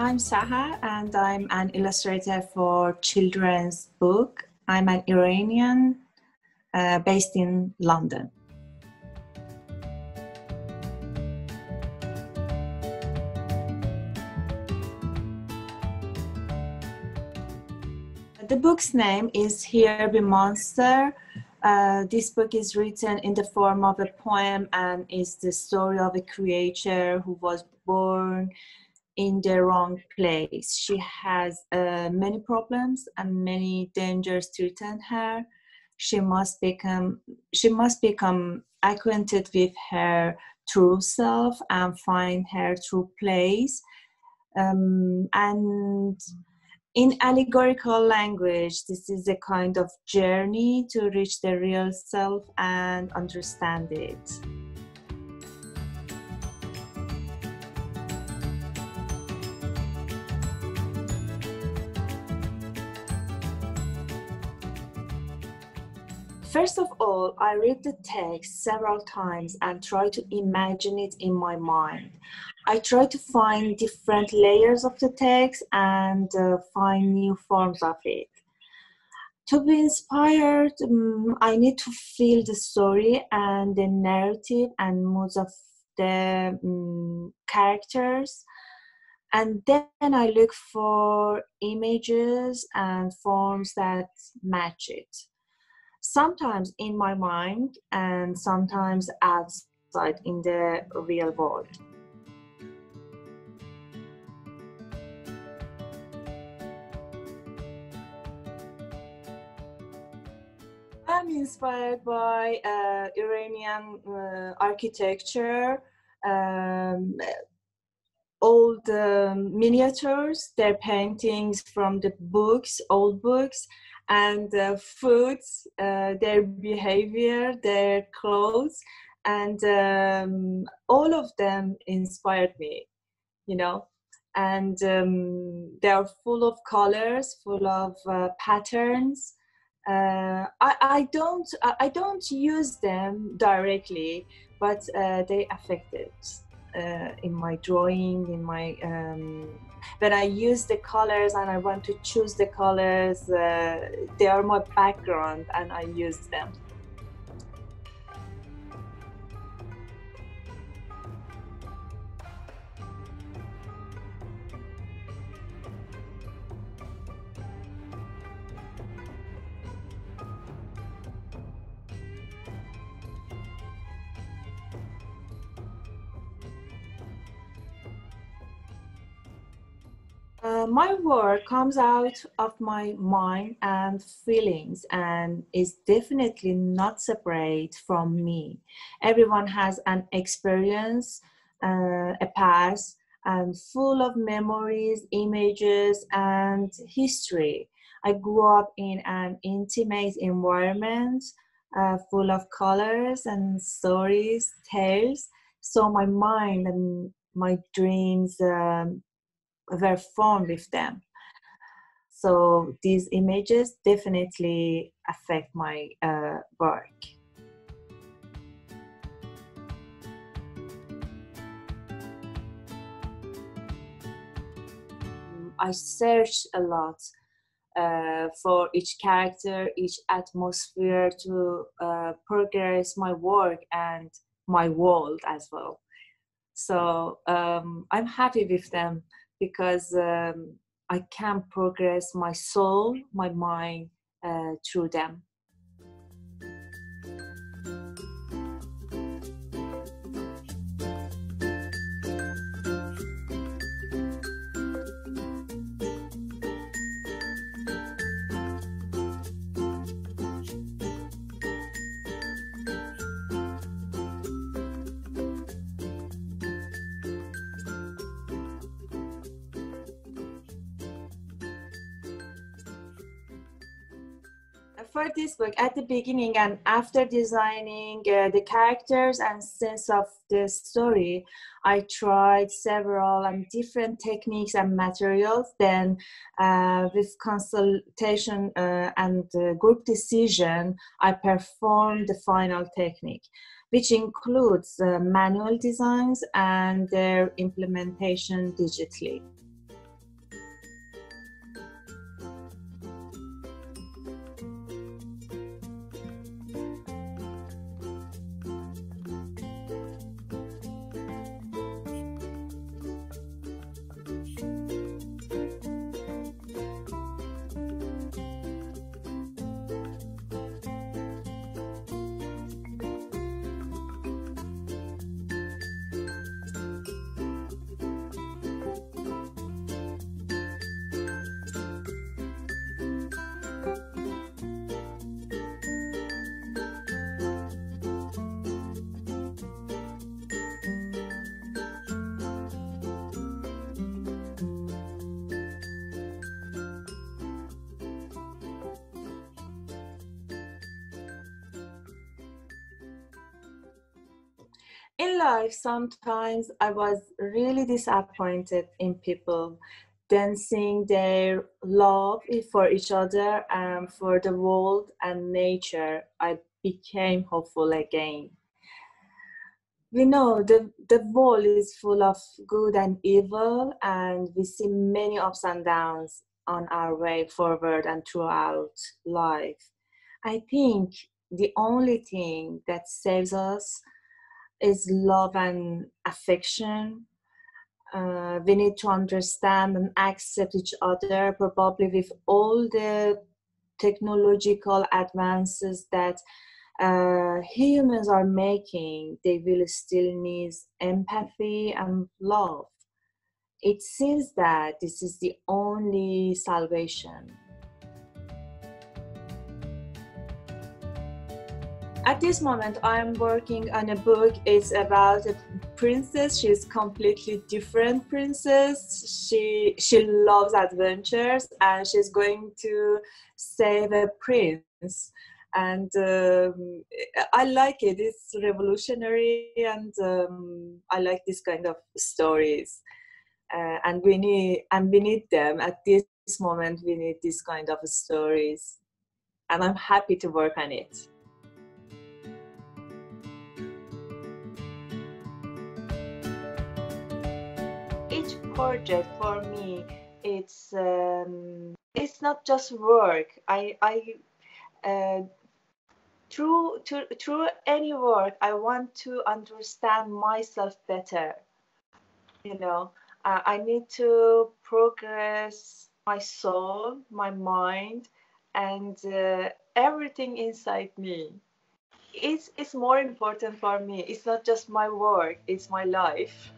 I'm Sahar and I'm an illustrator for children's book. I'm an Iranian uh, based in London. The book's name is Here Be Monster. Uh, this book is written in the form of a poem and is the story of a creature who was born in the wrong place. She has uh, many problems and many dangers to threaten her. She must become she must become acquainted with her true self and find her true place. Um, and in allegorical language, this is a kind of journey to reach the real self and understand it. First of all, I read the text several times and try to imagine it in my mind. I try to find different layers of the text and uh, find new forms of it. To be inspired, um, I need to feel the story and the narrative and moods of the um, characters. And then I look for images and forms that match it sometimes in my mind and sometimes outside in the real world. I'm inspired by uh, Iranian uh, architecture, um, old um, miniatures, their paintings from the books, old books, and uh, foods, uh, their behavior, their clothes, and um, all of them inspired me, you know. And um, they are full of colors, full of uh, patterns. Uh, I, I don't I don't use them directly, but uh, they affect it uh, in my drawing, in my um, when I use the colors and I want to choose the colors, uh, they are my background and I use them. Uh, my work comes out of my mind and feelings and is definitely not separate from me. Everyone has an experience, uh, a past, and full of memories, images, and history. I grew up in an intimate environment uh, full of colors and stories, tales. So my mind and my dreams um, were formed with them. So these images definitely affect my uh, work. I search a lot uh, for each character, each atmosphere to uh, progress my work and my world as well. So um, I'm happy with them because um, I can progress my soul, my mind uh, through them. For this book at the beginning and after designing uh, the characters and sense of the story i tried several and different techniques and materials. Then uh, with consultation uh, and group decision i performed the final technique which includes uh, manual designs and their implementation digitally in life, sometimes I was really disappointed in people dancing their love for each other and for the world and nature. I became hopeful again. We know the, the world is full of good and evil, and we see many ups and downs on our way forward and throughout life. I think the only thing that saves us is love and affection. Uh, we need to understand and accept each other, probably with all the technological advances that uh, humans are making, they will still need empathy and love. It seems that this is the only salvation. At this moment, I'm working on a book. It's about a princess. She's completely different princess. She she loves adventures and she's going to save a prince. And um, I like it. It's revolutionary, and um, I like this kind of stories. Uh, and we need and we need them at this moment. We need this kind of stories, and I'm happy to work on it. Project for me. It's um, it's not just work. I i uh, through to, through any work i want to understand myself better. You know uh, i need to progress my soul my mind and uh, everything inside me. It's it's more important for me. It's not just my work. It's my life